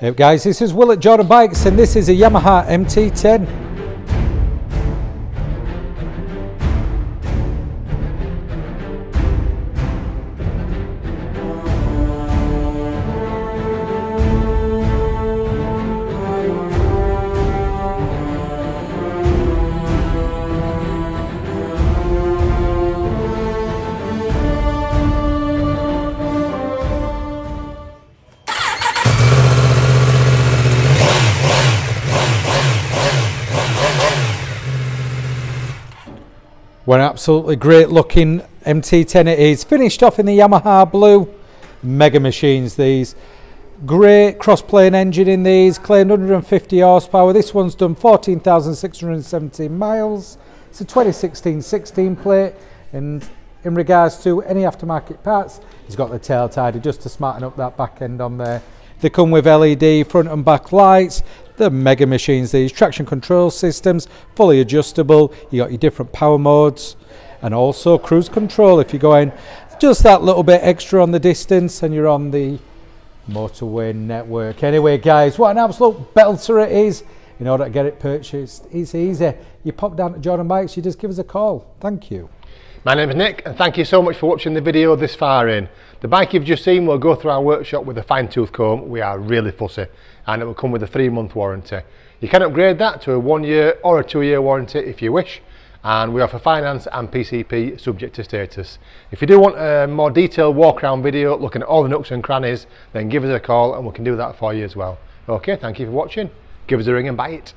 Hey guys, this is Will at Jordan Bikes and this is a Yamaha MT10. One absolutely great looking MT10 it is. Finished off in the Yamaha blue. Mega machines these. Great cross-plane engine in these. Claimed 150 horsepower. This one's done 14,617 miles. It's a 2016-16 plate. And in regards to any aftermarket parts, it's got the tail tidy just to smarten up that back end on there. They come with LED front and back lights. The mega machines, these traction control systems, fully adjustable. You got your different power modes and also cruise control if you're going just that little bit extra on the distance and you're on the motorway network. Anyway, guys, what an absolute belter it is. In order to get it purchased, it's easy. You pop down to Jordan Bikes, you just give us a call. Thank you. My name is Nick and thank you so much for watching the video this far in. The bike you've just seen will go through our workshop with a fine tooth comb. We are really fussy and it will come with a three month warranty. You can upgrade that to a one year or a two year warranty if you wish and we offer finance and PCP subject to status. If you do want a more detailed walk around video looking at all the nooks and crannies then give us a call and we can do that for you as well. Okay, thank you for watching. Give us a ring and buy it.